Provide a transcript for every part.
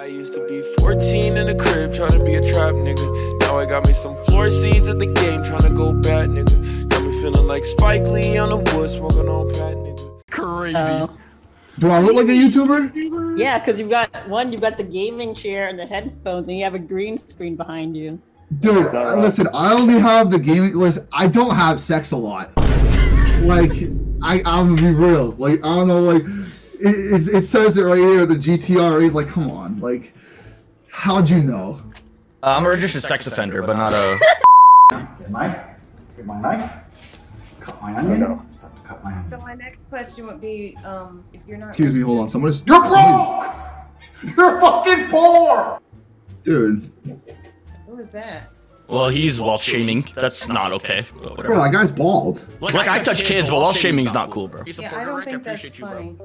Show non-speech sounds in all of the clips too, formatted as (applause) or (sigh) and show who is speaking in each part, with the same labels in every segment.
Speaker 1: I used to be 14 in the crib trying to be a trap nigga. Now I got me some floor seeds at the game trying to go bad nigga. Got me feeling like Spike Lee on the wood smoking on pat nigga.
Speaker 2: Crazy.
Speaker 3: Oh.
Speaker 4: Do I look like a YouTuber?
Speaker 3: Yeah, because you've got one, you've got the gaming chair and the headphones, and you have a green screen behind you.
Speaker 4: Dude, uh, listen, I only have the gaming. Listen, I don't have sex a lot. like, I, I'm gonna be real. Like, I don't know, like, it, it, it says it right here, the GTR is like, come on, like, how'd you know?
Speaker 2: Uh, I'm a registered sex offender, but not a. (laughs)
Speaker 5: Get my knife. Get my knife. Cut my onion. Stop to cut my onion.
Speaker 6: So my next question would be, um, if you're not.
Speaker 4: Excuse me, hold on. Someone is.
Speaker 5: You're broke! You're fucking poor!
Speaker 4: Dude,
Speaker 6: Who is that?
Speaker 2: Well, he's wealth shaming. That's not okay. But
Speaker 4: bro, that guy's bald.
Speaker 2: Like, I touch kids, but wealth shaming's not cool, bro.
Speaker 6: Yeah, I don't think that's funny.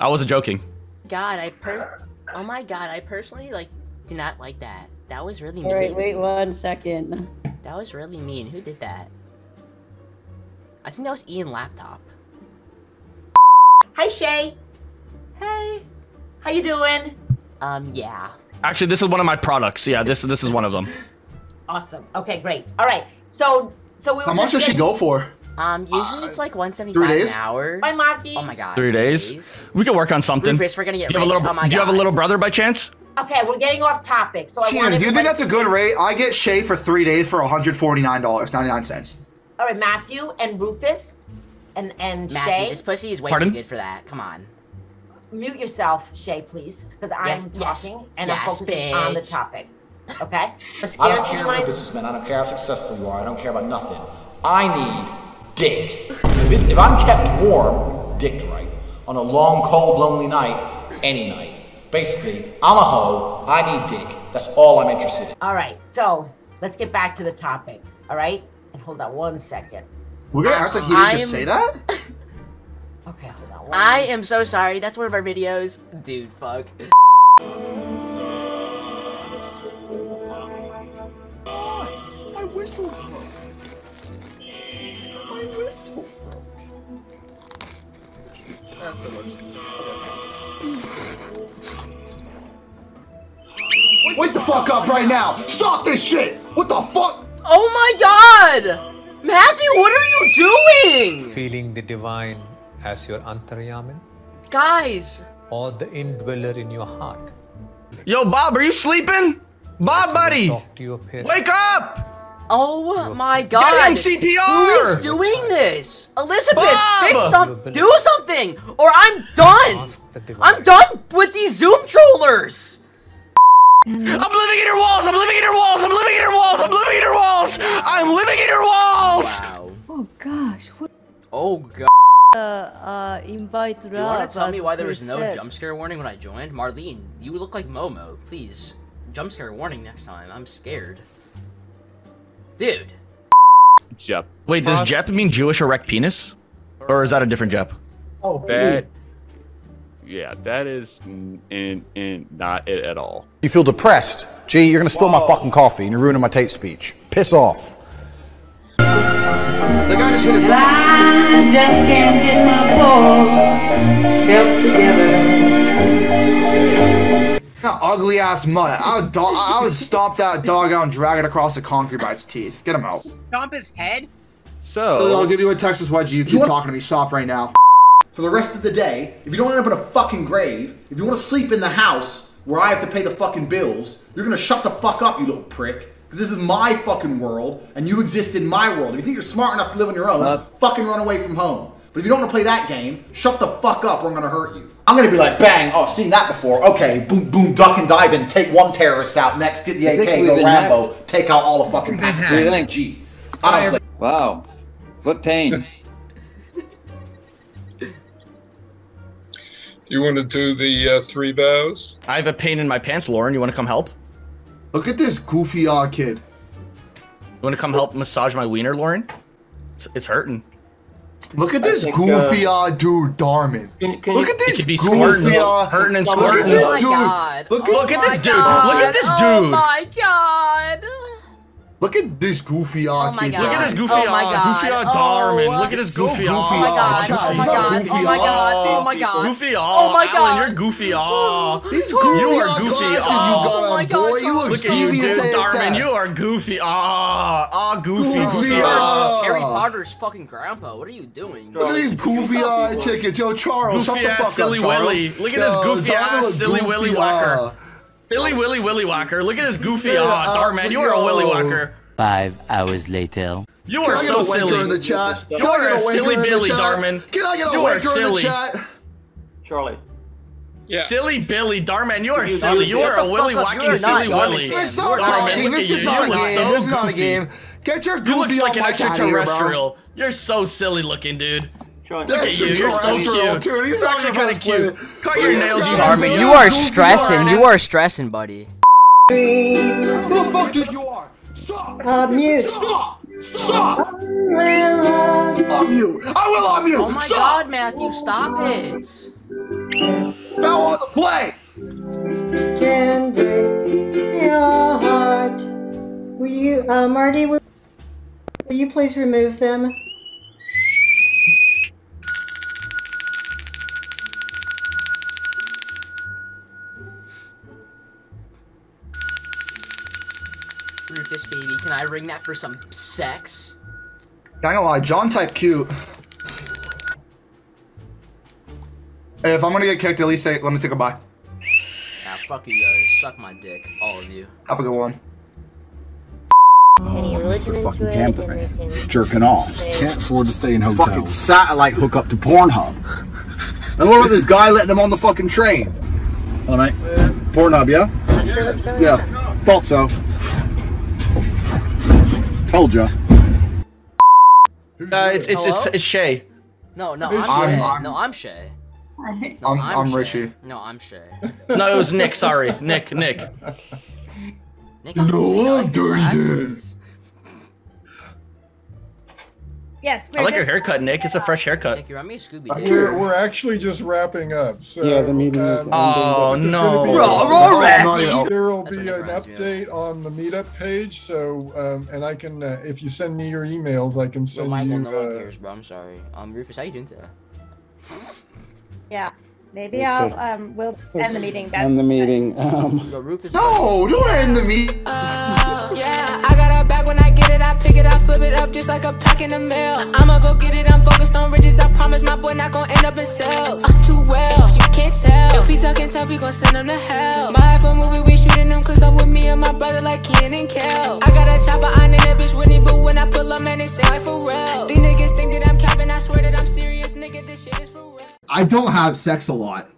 Speaker 2: I wasn't joking.
Speaker 7: God, I per. Oh my God, I personally like do not like that. That was really
Speaker 3: All right,
Speaker 7: mean.
Speaker 3: wait one second.
Speaker 7: That was really mean. Who did that? I think that was Ian Laptop.
Speaker 8: Hi Shay,
Speaker 7: Hey.
Speaker 8: how you doing?
Speaker 7: Um, yeah.
Speaker 2: Actually, this is one of my products. Yeah, this this is one of them.
Speaker 8: Awesome. Okay, great. All right. So, so we.
Speaker 9: How much does she go for?
Speaker 7: Um, usually it's like 175
Speaker 9: days?
Speaker 7: an hour.
Speaker 8: Bye, Maki.
Speaker 7: Oh my God.
Speaker 2: Three days. We could work on something.
Speaker 7: Rufus, we're gonna get
Speaker 2: you have a little?
Speaker 7: oh my
Speaker 2: do you have a little brother by chance?
Speaker 8: Okay, we're getting off topic. So I
Speaker 9: Tina,
Speaker 8: want
Speaker 9: do you think that's a good rate? I get Shay for three days for $149.99.
Speaker 8: All right, Matthew and Rufus, and and
Speaker 7: Matthew,
Speaker 8: Shay.
Speaker 7: this pussy is way
Speaker 2: Pardon?
Speaker 7: too good for that. Come on.
Speaker 8: Mute yourself, Shay, please, because I'm
Speaker 7: Yes, yes,
Speaker 8: talking and I'm
Speaker 7: yes,
Speaker 8: focusing on the
Speaker 7: bitch.
Speaker 8: topic. Okay.
Speaker 5: I don't care
Speaker 8: you
Speaker 5: if you're a businessman. I don't care how successful you are. I don't care about nothing. I need dick. If, it's, if I'm kept warm, dicked right, on a long, cold, lonely night, any night. Basically, I'm a hoe. I need dick. That's all I'm interested in.
Speaker 8: All right. So let's get back to the topic. All right. And hold on one second.
Speaker 9: We're gonna act like he didn't just
Speaker 7: I'm-
Speaker 9: say that? (laughs)
Speaker 8: Okay, hold on. One
Speaker 7: I am so sorry. That's one of our videos. Dude, fuck.
Speaker 9: Whistle broke. My whistle broke. That's the worst. Wake the fuck up right now! Stop this shit! What the fuck?
Speaker 7: Oh my god! Matthew, what are you doing?
Speaker 10: feeling the divine as your antaryamin
Speaker 7: Guys,
Speaker 10: or the indweller in your heart.
Speaker 2: Yo, Bob, are you sleeping? Bob, buddy,
Speaker 10: Talk to your parents.
Speaker 2: wake up!
Speaker 7: Oh my god.
Speaker 2: him CPR!
Speaker 7: Who is doing this? Elizabeth,
Speaker 2: Bob!
Speaker 7: fix some, do something, or I'm done.
Speaker 10: Ask the divine.
Speaker 7: I'm done with these Zoom trollers.
Speaker 2: I'm living in your walls. I'm living in your walls. I'm living in your walls. I'm living in your walls. I'm living in your walls.
Speaker 7: Wow.
Speaker 11: Oh gosh, what
Speaker 7: Oh god.
Speaker 11: uh, uh invite
Speaker 7: Do you want to tell me why there was no
Speaker 11: preset.
Speaker 7: jump scare warning when I joined? Marlene, you look like Momo. Please, jump scare warning next time. I'm scared. Dude.
Speaker 12: Jep.
Speaker 2: Wait, does
Speaker 12: Boss?
Speaker 2: Jep mean Jewish erect penis, or is that a different Jep?
Speaker 5: Oh,
Speaker 12: That. Yeah, that is n- in, in not it at all.
Speaker 13: You feel depressed. Gee, you're gonna spill my fucking coffee and you're ruining my Tate speech. Piss off.
Speaker 9: The guy just hit his dog. That ugly ass mutt. I would, do- I would stomp that dog out and drag it across the concrete by its teeth. Get him out.
Speaker 14: Stomp his head?
Speaker 12: So.
Speaker 9: I'll give you a Texas wedgie. You keep
Speaker 5: want-
Speaker 9: talking to me. Stop right now.
Speaker 5: For the rest of the day, if you don't end up in a fucking grave, if you want to sleep in the house where I have to pay the fucking bills, you're gonna shut the fuck up, you little prick. Because this is my fucking world, and you exist in my world. If you think you're smart enough to live on your own, uh, fucking run away from home. But if you don't want to play that game, shut the fuck up or I'm gonna hurt you. I'm gonna be like, bang, oh, I've seen that before. Okay, boom, boom, duck and dive in, take one terrorist out, next get the AK, go Rambo,
Speaker 14: hacked.
Speaker 5: take out all the fucking Pakistan. (laughs)
Speaker 14: What do you think?
Speaker 5: G. I don't play.
Speaker 14: Wow. What pain? (laughs)
Speaker 15: You want to do the uh, three bows?
Speaker 2: I have a pain in my pants, Lauren. You want to come help?
Speaker 9: Look at this goofy uh, kid.
Speaker 2: You want to come help massage my wiener, Lauren? It's, it's hurting.
Speaker 9: Look at this
Speaker 14: think,
Speaker 9: goofy uh, dude, Darman.
Speaker 14: Can, can
Speaker 9: Look
Speaker 14: you,
Speaker 9: at this goofy
Speaker 2: squirting,
Speaker 9: uh,
Speaker 2: hurting and
Speaker 9: Look at this
Speaker 7: Oh
Speaker 9: dude. Look
Speaker 7: Oh
Speaker 9: at
Speaker 2: Look at this dude. Look at this
Speaker 7: God. Oh
Speaker 2: dude.
Speaker 7: my god.
Speaker 9: Look at this goofy
Speaker 7: Oh
Speaker 9: ass
Speaker 7: my
Speaker 9: kid.
Speaker 7: god.
Speaker 2: Look at this goofy
Speaker 7: oh my
Speaker 2: aw,
Speaker 7: god.
Speaker 2: goofy aw
Speaker 7: oh,
Speaker 2: Darman. Look at this
Speaker 9: so
Speaker 2: goofy
Speaker 9: goofy
Speaker 2: aw.
Speaker 7: Oh my god.
Speaker 9: Chat,
Speaker 7: Oh
Speaker 9: he's
Speaker 7: my
Speaker 9: not
Speaker 7: god.
Speaker 9: goofy
Speaker 7: Oh my
Speaker 9: aw.
Speaker 7: god. Oh my god.
Speaker 2: Goofy aw.
Speaker 7: Oh my
Speaker 2: Alan,
Speaker 7: god.
Speaker 2: you're goofy aw.
Speaker 9: These goofy
Speaker 2: You are
Speaker 9: ass
Speaker 2: goofy
Speaker 9: glasses
Speaker 2: aw.
Speaker 9: you got
Speaker 7: Oh my
Speaker 9: on,
Speaker 7: God,
Speaker 9: boy. You look
Speaker 2: Look at you,
Speaker 9: devious
Speaker 2: dude.
Speaker 9: as
Speaker 2: Darman,
Speaker 9: hell.
Speaker 2: you are goofy. Ah, ah, goofy,
Speaker 9: Goofy
Speaker 2: goofy.
Speaker 9: aw.
Speaker 2: Ah.
Speaker 7: Harry Potter's fucking grandpa. What are you doing?
Speaker 9: Look at these goofy eye chickens. Yo, Charles, shut
Speaker 2: Goofy
Speaker 9: the
Speaker 2: ass
Speaker 9: fuck
Speaker 2: silly
Speaker 9: up, Charles.
Speaker 2: Willy. Look at this
Speaker 9: Yo,
Speaker 2: goofy
Speaker 9: Darman
Speaker 2: ass
Speaker 9: look
Speaker 2: silly
Speaker 9: goofy,
Speaker 2: Willy Whacker. Billy Willy Willy Walker. Look at this goofy
Speaker 9: Yeah,
Speaker 2: ah, Darman. You are a Willy Walker.
Speaker 16: Five hours later.
Speaker 2: You
Speaker 9: Can
Speaker 2: are
Speaker 9: I get
Speaker 2: so
Speaker 9: a
Speaker 2: silly.
Speaker 9: in the chat?
Speaker 2: You
Speaker 9: Can I
Speaker 2: are
Speaker 9: get
Speaker 2: a
Speaker 9: a
Speaker 2: silly
Speaker 9: in the
Speaker 2: Billy,
Speaker 9: chat?
Speaker 2: Darman.
Speaker 9: Can I get a
Speaker 2: You
Speaker 9: wanker in the chat?
Speaker 17: Charlie.
Speaker 15: Yeah.
Speaker 2: Silly Billy, Darman, you are
Speaker 17: You-
Speaker 2: silly. You are a
Speaker 7: the
Speaker 2: Willy
Speaker 7: fuck up.
Speaker 2: whacking
Speaker 7: You're
Speaker 2: silly
Speaker 7: not Darman
Speaker 2: Willy.
Speaker 7: fan.
Speaker 9: Hey, stop
Speaker 7: Darman,
Speaker 9: talking. This is not a game.
Speaker 2: so
Speaker 9: This is not a game. Get your
Speaker 2: You
Speaker 9: goofy
Speaker 2: looks like
Speaker 9: on
Speaker 2: an
Speaker 9: my cat here,
Speaker 2: extraterrestrial. You're so silly looking, dude.
Speaker 17: Charlie.
Speaker 2: Look at you. You're so
Speaker 9: Extraterrestrial,
Speaker 2: cute.
Speaker 9: dude. He's
Speaker 2: actually kind of cute.
Speaker 9: it.
Speaker 2: Cut your nails, you
Speaker 9: guy.
Speaker 7: Darman, you are stressing. You are stressing, buddy.
Speaker 9: Who the fuck do you are? Stop.
Speaker 11: Uh, mute.
Speaker 9: Stop. Stop.
Speaker 11: Will, uh,
Speaker 9: Unmute. I will unmute.
Speaker 7: Oh my
Speaker 9: Stop.
Speaker 7: god, Matthew, stop it.
Speaker 9: Now on the play.
Speaker 11: can break your heart. Will you, uh, Marty, will, will you please remove them?
Speaker 7: Baby, ring that for some sex?
Speaker 9: Not gonna lie, John type cute. Hey, if I'm gonna get kicked, at least say, let me say goodbye.
Speaker 7: Ah, fuck you guys. Suck my dick. All of you.
Speaker 9: Have a good one.
Speaker 18: Mr. fucking campervan. Jerking off. Can't afford to stay in hotels. Fucking satellite hook up to Pornhub. And what about this guy letting him on the fucking train? Hello, mate. Pornhub, yeah? Yeah. Thought so. Told ya.
Speaker 2: Uh, it's it's it's,
Speaker 7: Hello?
Speaker 2: it's Shay.
Speaker 7: No, no,
Speaker 9: I'm-
Speaker 7: I'm, Shay.
Speaker 9: I'm-
Speaker 7: no, I'm Shay. (laughs) No,
Speaker 9: I'm- I'm
Speaker 7: Shay.
Speaker 9: Richie.
Speaker 7: No, I'm Shay.
Speaker 2: No, it was Nick. Sorry, Nick. Nick.
Speaker 7: Nick,
Speaker 9: No,
Speaker 7: I
Speaker 9: I'm
Speaker 7: like
Speaker 9: dirty
Speaker 7: glasses.
Speaker 3: Yes,
Speaker 2: I like your haircut, Nick. It's a fresh haircut.
Speaker 7: Nick, you remind me of Scooby
Speaker 9: Okay.
Speaker 7: Doo.
Speaker 19: We're, we're actually just wrapping up. So,
Speaker 18: Yeah, the meeting is
Speaker 19: um,
Speaker 2: Oh no.
Speaker 19: gonna be a-
Speaker 7: Raw, raw,
Speaker 9: Not
Speaker 7: Ratty.
Speaker 9: even-
Speaker 19: There will be an
Speaker 7: reminds me of.
Speaker 19: update on the meetup page. So, um, and I can, uh, if you send me your emails, I can send
Speaker 7: Yo,
Speaker 19: send
Speaker 7: Michael,
Speaker 19: you.
Speaker 7: no one
Speaker 19: Uh,
Speaker 7: cares, bro. I'm sorry. Um, Rufus, how you doing today?
Speaker 3: Yeah. Maybe I'll um we'll end the meeting. That's
Speaker 18: End the meeting. Um,
Speaker 9: No, don't end the meet.
Speaker 20: Yeah, I got a bag when I get it, I it, up just like a pack in the mail. I'ma go get it, I'm focused on riches, I promise my boy not end up in cells. Uh, too well, if you can't tell. If we talking tough, we gon' send to hell. My iPhone movie, we shooting them clips off with me and my brother like Kenan and Kel. I got a chopper on in that bitch Whitney, but when I pull up, man, it sound like for real. These niggas think that I'm capping, I swear that I'm serious, nigga, this shit is for real.
Speaker 4: I don't have sex a lot.